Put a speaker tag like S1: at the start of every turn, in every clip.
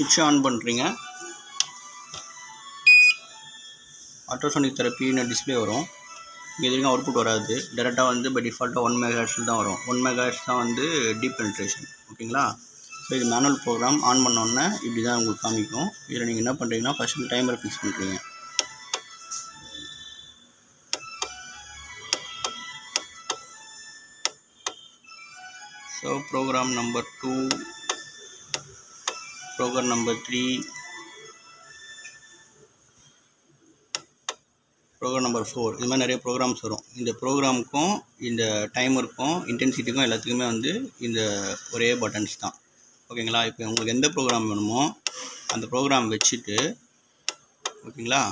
S1: சுவிட்ச் ஆன் பண்ணுறீங்க ultrasonic தெரப்பின்னு display வரும். இங்கே எதுவும் அவுட்புட் வராது. டேரெக்டாக வந்து பை டிஃபால்ட்டாக ஒன் மெகா ஹெர்ட்ஸில் தான் வரும். ஒன் மெகா ஹெர்ட்ஸ் தான் வந்து டீப் பென்ட்ரேஷன் ஓகேங்களா? ஸோ இது மேனுவல் ப்ரோக்ராம் ஆன் பண்ணோன்னே இப்படி தான் உங்களுக்கு காமிக்கும். இதில் நீங்கள் என்ன பண்ணுறீங்கன்னா ஃபஸ்ட்டு டைமர் ஃபிக்ஸ் பண்ணுறீங்க so program number two program number three program number four இது மாதிரி நிறைய ப்ரோக்ராம்ஸ் வரும். இந்த ப்ரோக்ராமுக்கும் இந்த டைமருக்கும் இன்டென்சிட்டிக்கும் எல்லாத்துக்குமே வந்து இந்த ஒரே பட்டன்ஸ் தான். ஓகேங்களா? இப்போ உங்களுக்கு எந்த ப்ரோக்ராம் வேணுமோ அந்த ப்ரோக்ராம் வச்சுட்டு ஓகேங்களா?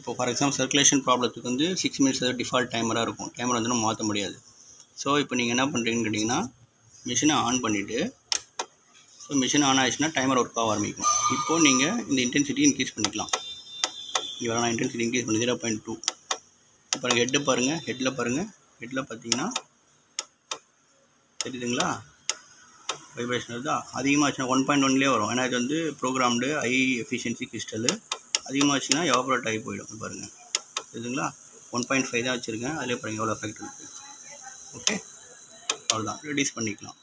S1: இப்போ ஃபார் எக்ஸாம்பிள் சர்க்குலேஷன் ப்ராப்ளத்துக்கு வந்து சிக்ஸ் மினிட்ஸ் டிஃபால்ட் டைமராக இருக்கும். டைமர் வந்து நம்ம மாற்ற முடியாது. ஸோ இப்போ நீங்கள் என்ன பண்ணுறீங்கன்னு கேட்டிங்கன்னா மிஷினை ஆன் பண்ணிவிட்டு ஸோ மிஷின் ஆன் ஆயிடுச்சுன்னா டைமர் ஒர்க் ஆக ஆரம்பிக்கும். இப்போது நீங்கள் இந்த இன்டென்சிட்டி இன்க்ரீஸ் பண்ணிக்கலாம். இவ்வளோ நான் இன்டென்சிட்டி இன்க்ரீஸ் பண்ணி ஜீரோ பாயிண்ட் டூ பாருங்கள் ஹெட்டு பாருங்கள் ஹெட்டில் பாருங்கள் ஹெட்டில் பார்த்தீங்கன்னா தெரியுதுங்களா? வைப்ரேஷன் வருதா? அதிகமாகச்சுன்னா ஒன் பாயிண்ட் ஒன்லேயே வரும். ஏன்னா இது வந்து ப்ரோக்ராம்டு ஹை எஃபிஷியன்சி கிறிஸ்டலு அதிகமாகச்சுன்னா எவாபரேட் ஆகி போயிடும். பாருங்கள் தெரியுதுங்களா? ஒன் பாயிண்ட் ஃபைவ் தான் வச்சுருக்கேன். அதிலே பாருங்கள் எவ்வளோ எஃபெக்ட் இருக்குது அவ்வளோதான் ரெடியூஸ் பண்ணிக்கலாம்.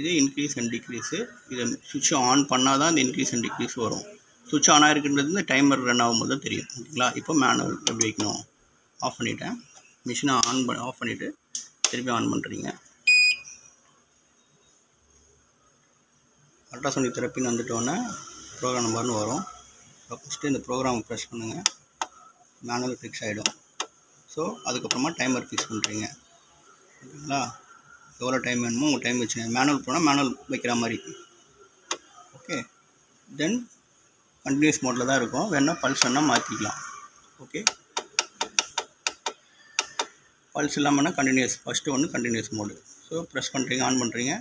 S1: இது இன்க்ரீஸ் அண்ட் டிக்ரீஸு இதை சுவிட்ச் ஆன் பண்ணால் தான் இந்த இன்க்ரீஸ் அண்ட் டிக்ரீஸ் வரும். சுவிட்ச் ஆன் ஆகிருக்குன்றது இந்த டைமர் ரன் ஆகும்போது தான் தெரியும். ஓகேங்களா? இப்போ மேனுவல் எப்படி வைக்கணும். ஆஃப் பண்ணிவிட்டேன் மிஷினை ஆன் பண்ண ஆஃப் பண்ணிவிட்டு திருப்பி ஆன் பண்ணுறீங்க அல்ட்ராசோனிக் தெரப்பின்னு வந்துட்டோன்னே ப்ரோக்ராம் நம்பர்னு வரும். ஸோ ஃபஸ்ட்டு இந்த ப்ரோக்ராம் ப்ரெஸ் பண்ணுங்கள் மேனுவல் ஃபிக்ஸ் ஆகிடும் ஸோ அதுக்கப்புறமா டைமர் ஃபிக்ஸ் பண்ணுறீங்க ஓகேங்களா? எவ்வளோ டைம் வேணுமோ உங்கள் டைம் வச்சுங்க மேனுவல் போனால் மேனுவல் வைக்கிற மாதிரி. ஓகே தென் கண்டினியூஸ் மோடில் தான் இருக்கும். வேணால் பல்ஸ் வேணால் மாற்றிக்கலாம் ஓகே பல்ஸ் இல்லாமல்னா கண்டினியூஸ் ஃபஸ்ட்டு ஒன்று கண்டினியூஸ் மோடு ஸோ ப்ரெஸ் பண்ணுறீங்க ஆன் பண்ணுறீங்க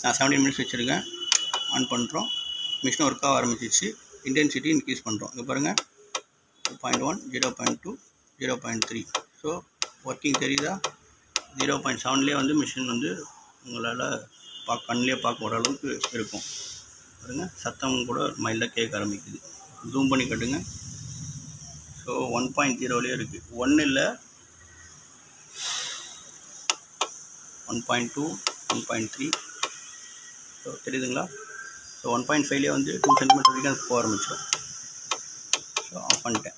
S1: நான் செவன்டீன் மினிட்ஸ் வச்சுருக்கேன். ஆன் பண்ணுறோம் மிஷின் ஒர்க் ஆக ஆரம்பிச்சிச்சு இன்டென்சிட்டி இன்க்ரீஸ் பண்ணுறோம் இங்கே பாருங்கள் two point one zero point two zero point three so working தெரியுதா? ஜீரோ பாயிண்ட் செவன்லேயே வந்து மிஷின் வந்து உங்களால் பா கண்ணிலே பார்க்க ஒரு அளவுக்கு இருக்கும். பாருங்க சத்தம் கூட மைல்டாக கேட்க ஆரம்பிக்குது. ஜூம் பண்ணி கட்டுங்க. ஸோ ஒன் பாயிண்ட் ஜீரோலேயே இருக்குது ஒன்று இல்லை. One point two one point three so தெரியுதுங்களா? ஸோ ஒன் பாயிண்ட் ஃபைவ்லேயே வந்து டூ சென்டிமீட்டர் வரைக்கும் போக ஆரம்பிச்சிடும் ஸோ ஆஃப் பண்ணிட்டேன்.